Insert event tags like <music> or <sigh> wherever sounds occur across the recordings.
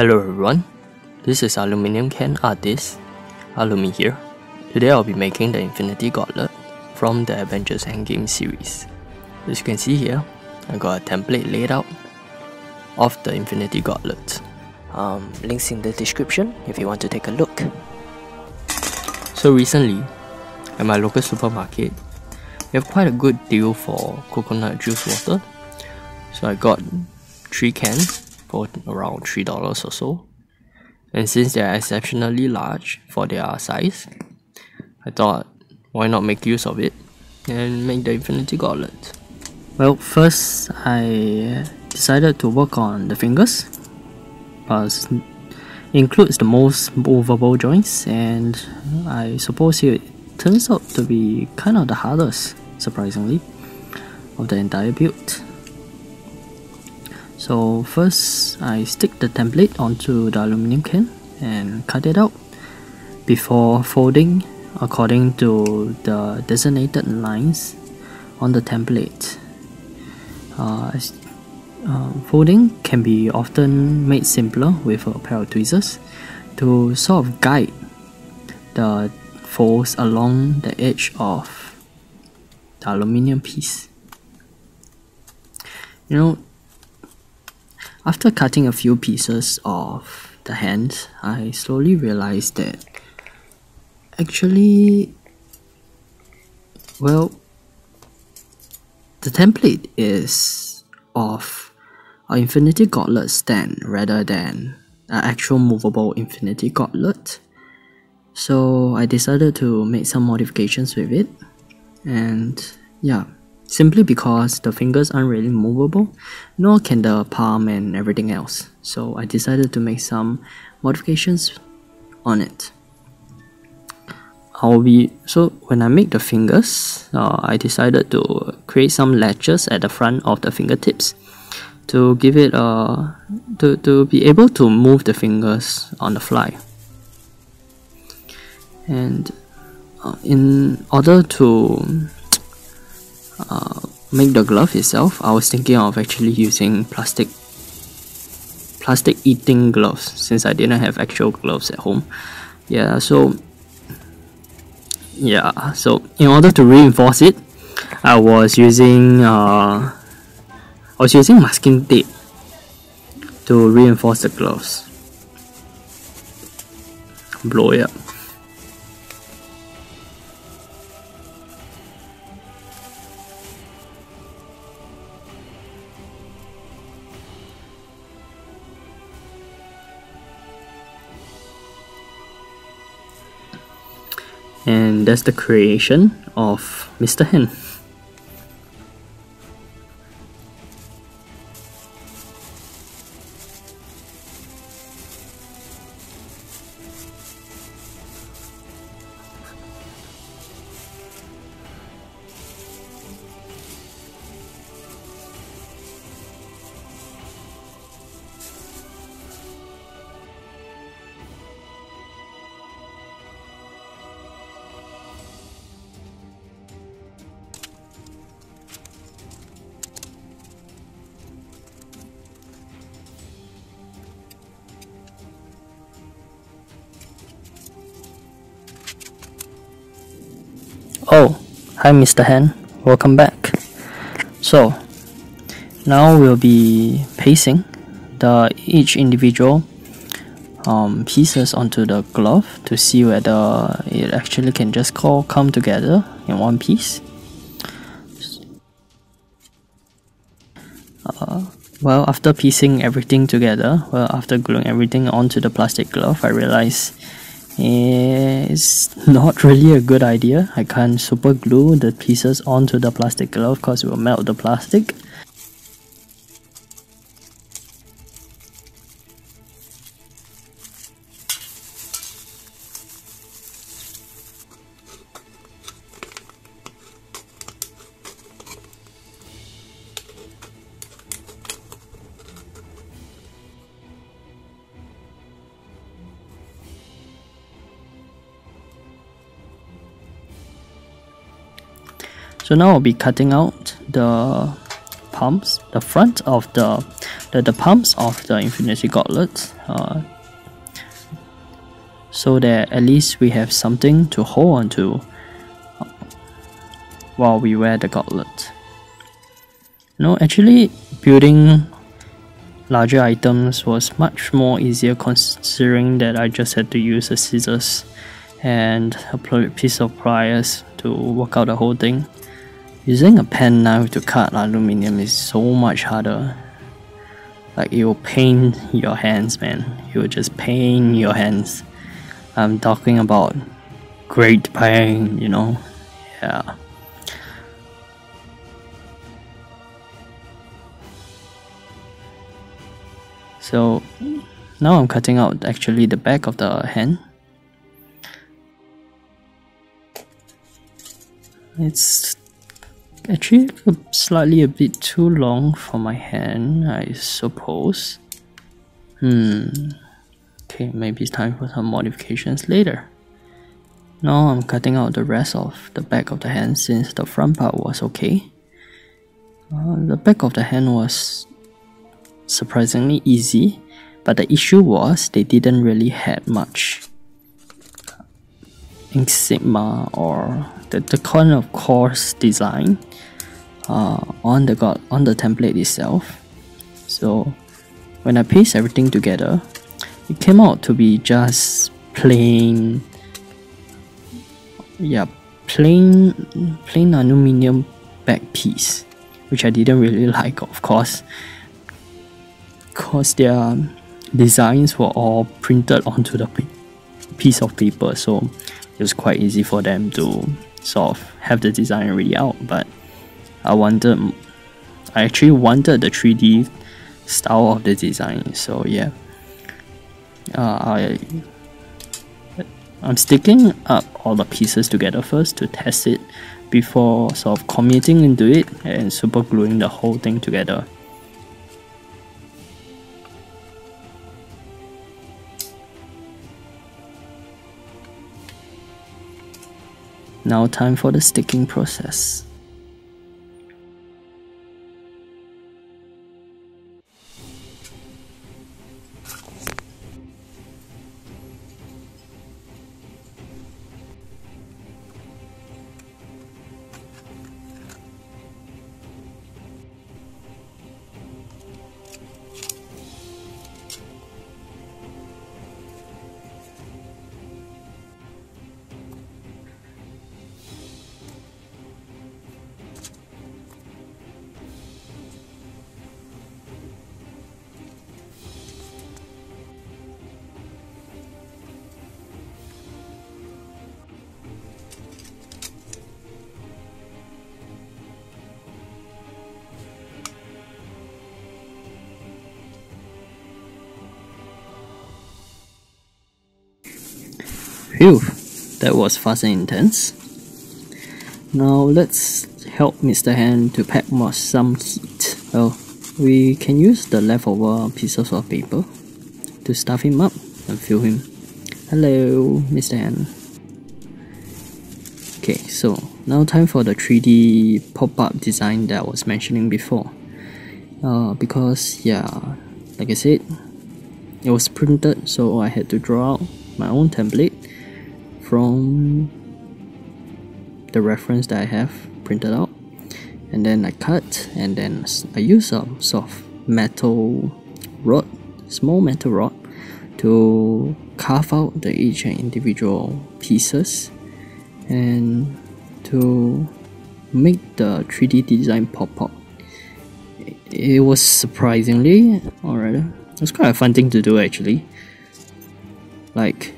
Hello everyone, this is Aluminium Can Artist, Alumi here. Today I'll be making the Infinity Gauntlet from the Avengers Endgame series. As you can see here, I got a template laid out of the Infinity Gauntlet. Um, links in the description if you want to take a look. So recently, at my local supermarket, they have quite a good deal for coconut juice water. So I got 3 cans for around $3 or so. And since they are exceptionally large for their size, I thought why not make use of it and make the Infinity Gauntlet. Well, first I decided to work on the fingers because includes the most movable joints and I suppose it turns out to be kind of the hardest, surprisingly, of the entire build. So first I stick the template onto the aluminum can and cut it out before folding according to the designated lines on the template. Uh, uh, folding can be often made simpler with a pair of tweezers to sort of guide the folds along the edge of the aluminium piece. You know, after cutting a few pieces of the hands, I slowly realized that actually, well, the template is of an infinity gauntlet stand rather than an actual movable infinity gauntlet. So I decided to make some modifications with it and yeah simply because the fingers aren't really movable, nor can the palm and everything else. So I decided to make some modifications on it. I'll be so when I make the fingers, uh, I decided to create some latches at the front of the fingertips to give it a uh, to, to be able to move the fingers on the fly. And uh, in order to uh, make the glove itself, I was thinking of actually using plastic plastic eating gloves since I didn't have actual gloves at home. Yeah, so yeah, so in order to reinforce it, I was using uh, I was using masking tape to reinforce the gloves. Blow it up. And that's the creation of Mr. Hand. Oh, hi Mr. Hand, welcome back. So, now we'll be pasting the each individual um, pieces onto the glove to see whether it actually can just all come together in one piece. Uh, well, after piecing everything together, well, after gluing everything onto the plastic glove, I realized it's not really a good idea. I can't super glue the pieces onto the plastic glove because it will melt the plastic. So now I'll be cutting out the pumps, the front of the the, the pumps of the Infinity Gauntlet uh, so that at least we have something to hold on to uh, while we wear the gauntlet. No, actually building larger items was much more easier considering that I just had to use a scissors and a piece of pliers to work out the whole thing. Using a pen knife to cut aluminium is so much harder. Like it will pain your hands, man. It will just pain your hands. I'm talking about great pain, you know. Yeah. So now I'm cutting out actually the back of the hand. It's actually slightly a bit too long for my hand, I suppose. Hmm. Okay, maybe it's time for some modifications later. Now I'm cutting out the rest of the back of the hand since the front part was okay. Uh, the back of the hand was surprisingly easy, but the issue was they didn't really have much Ink Sigma or the, the kind of course design uh, on the god on the template itself. So when I paste everything together, it came out to be just plain yeah plain plain aluminum back piece which I didn't really like of course because their designs were all printed onto the piece of paper so it was quite easy for them to sort of have the design already out but I wanted I actually wanted the 3D style of the design so yeah. Uh, I I'm sticking up all the pieces together first to test it before sort of committing into it and super gluing the whole thing together Now time for the sticking process. Phew, that was fast and intense. Now let's help Mr. Hand to pack more some heat. Well, we can use the leftover pieces of paper to stuff him up and fill him. Hello, Mr. Hand. Okay, so now time for the 3D pop-up design that I was mentioning before. Uh, because yeah, like I said, it was printed so I had to draw out my own template from the reference that I have printed out. And then I cut and then I use some soft metal rod small metal rod to carve out the each individual pieces and to make the 3D design pop up. It was surprisingly alright it was quite a fun thing to do actually. Like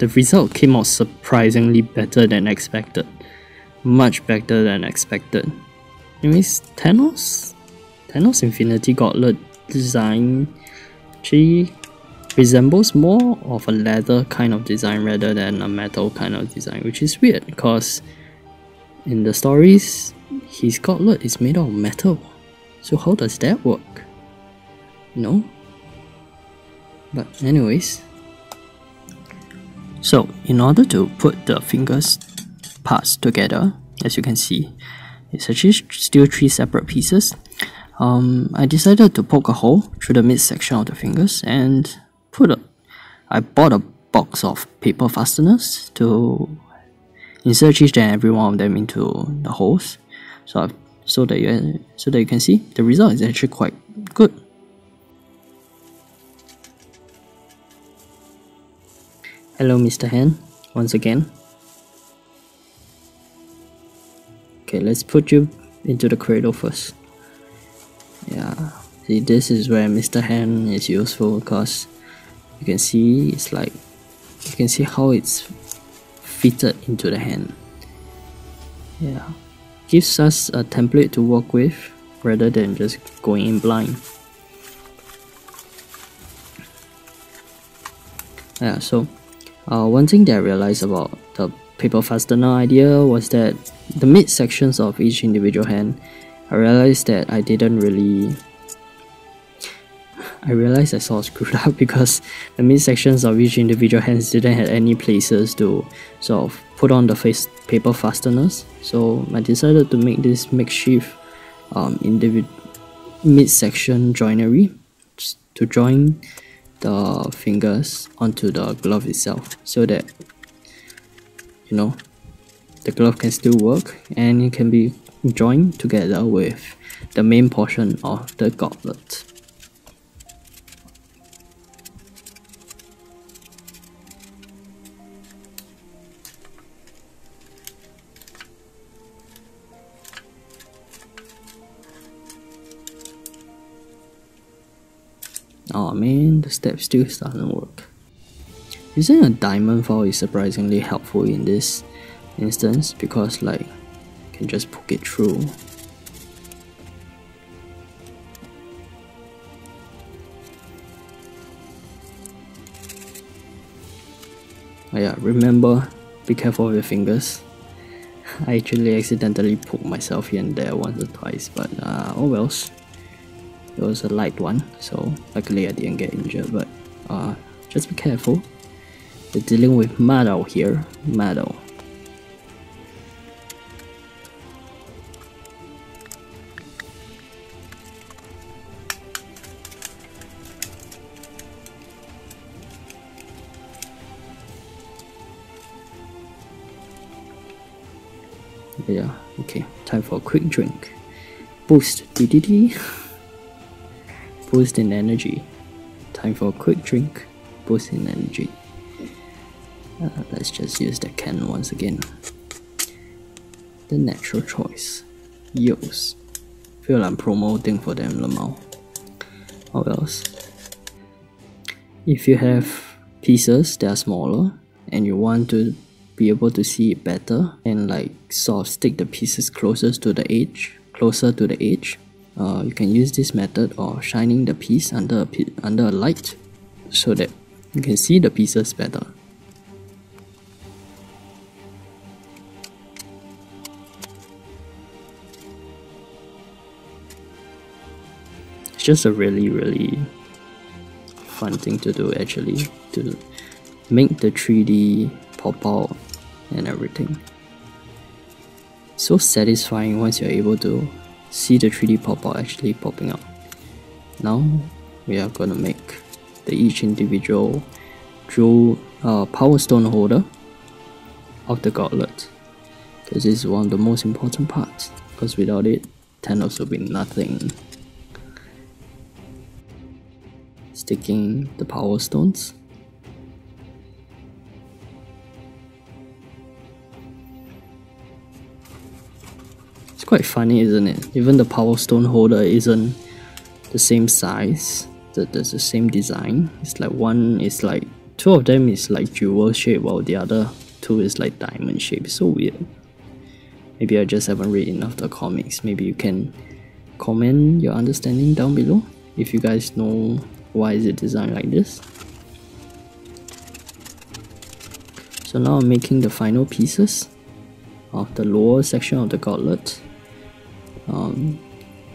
the result came out surprisingly better than expected. Much better than expected. Anyways, Thanos? Thanos Infinity Gauntlet design actually resembles more of a leather kind of design rather than a metal kind of design, which is weird because in the stories, his gauntlet is made of metal. So how does that work? No? But anyways, so in order to put the fingers parts together, as you can see, it's actually still three separate pieces. um, I decided to poke a hole through the midsection of the fingers and put a. I bought a box of paper fasteners to insert each and every one of them into the holes, so so that you so that you can see the result is actually quite good. Hello, Mr. Hand, once again. Okay, let's put you into the cradle first. Yeah, see, this is where Mr. Hand is useful because you can see it's like you can see how it's fitted into the hand. Yeah, gives us a template to work with rather than just going in blind. Yeah, so uh, one thing that I realized about the paper fastener idea was that the mid sections of each individual hand, I realized that I didn't really I realized I saw <laughs> screwed up because the mid sections of each individual hands didn't have any places to sort of put on the face paper fasteners. So I decided to make this makeshift um, mid-section joinery to join the fingers onto the glove itself so that you know the glove can still work and it can be joined together with the main portion of the gauntlet. Man, the step still doesn't work. Using a diamond file is surprisingly helpful in this instance because like you can just poke it through. Oh yeah, remember, be careful of your fingers. <laughs> I actually accidentally poked myself here and there once or twice, but uh, oh wells it was a light one so luckily I didn't get injured but uh, just be careful. We're dealing with metal here metal yeah okay time for a quick drink. Boost DDD <laughs> boost in energy. Time for a quick drink, boost in energy. Uh, let's just use the can once again. The natural choice. Yos. Feel I'm promoting for them, Lamau. What else? If you have pieces that are smaller and you want to be able to see it better and like sort of stick the pieces closest to the edge, closer to the edge, uh, you can use this method of shining the piece under a, under a light so that you can see the pieces better. It's just a really really fun thing to do actually to make the 3D pop out and everything. So satisfying once you're able to see the 3D pop out actually popping up. Now we are gonna make the each individual jewel uh, power stone holder of the gauntlet because this is one of the most important parts because without it Thanos will be nothing. Sticking the power stones quite funny, isn't it? Even the power stone holder isn't the same size, That there's the same design. It's like one is like, two of them is like jewel shape while the other two is like diamond shape. It's so weird. Maybe I just haven't read enough the comics. Maybe you can comment your understanding down below if you guys know why is it designed like this. So now I'm making the final pieces of the lower section of the gauntlet um,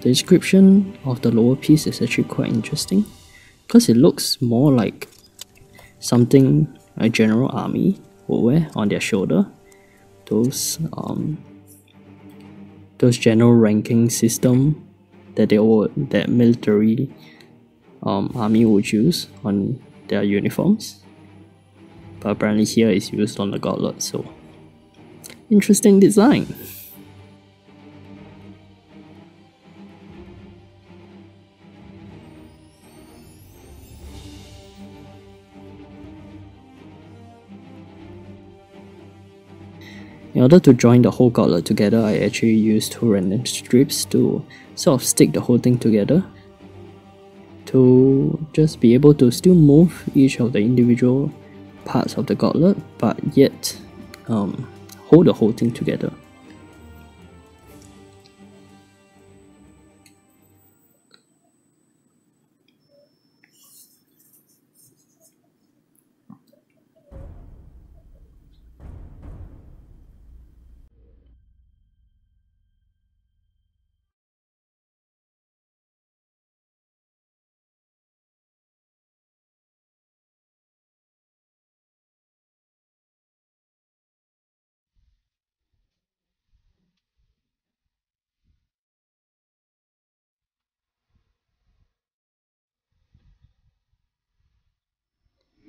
the description of the lower piece is actually quite interesting because it looks more like something a general army would wear on their shoulder. Those um, those general ranking system that they would that military um, army would use on their uniforms. But apparently here is used on the gauntlet, so interesting design. Order to join the whole gauntlet together, I actually used two random strips to sort of stick the whole thing together to just be able to still move each of the individual parts of the gauntlet but yet um, hold the whole thing together.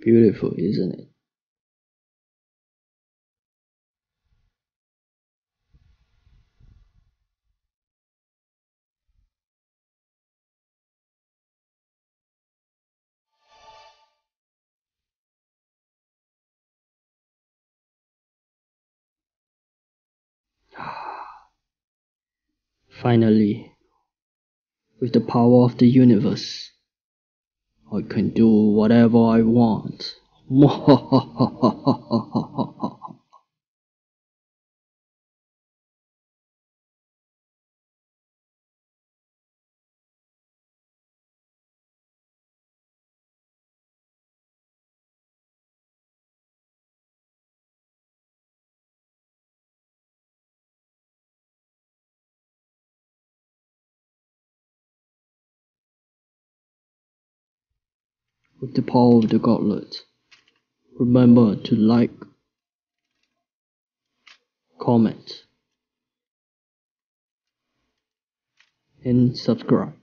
Beautiful, isn't it? <sighs> Finally, with the power of the universe, I can do whatever I want. <laughs> with the power of the gauntlet. Remember to like, comment, and subscribe.